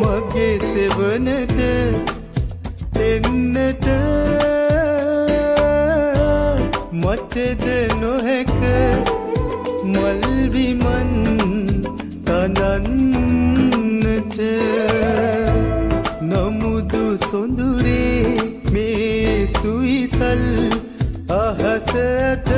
මගේ සෙවනට එන්නට මටද නොහැක මල්විමන් තනන්නට. නමුදු සොඳුරේ මේ සුවිසල් අහසත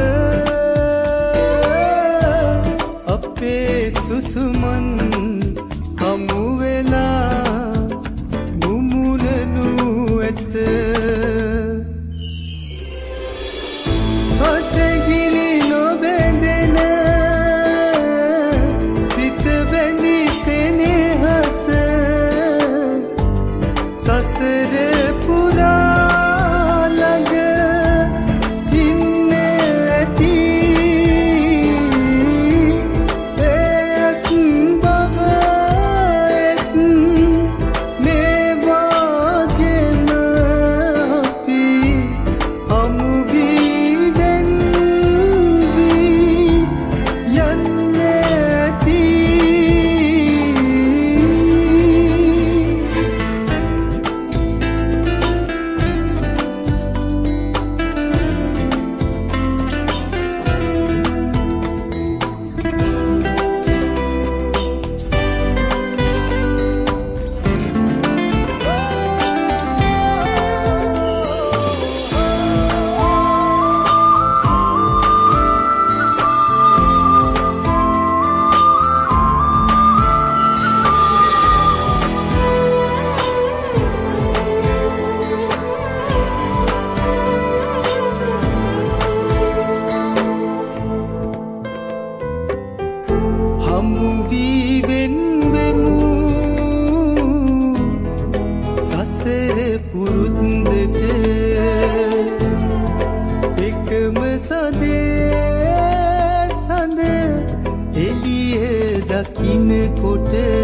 දකිනකොට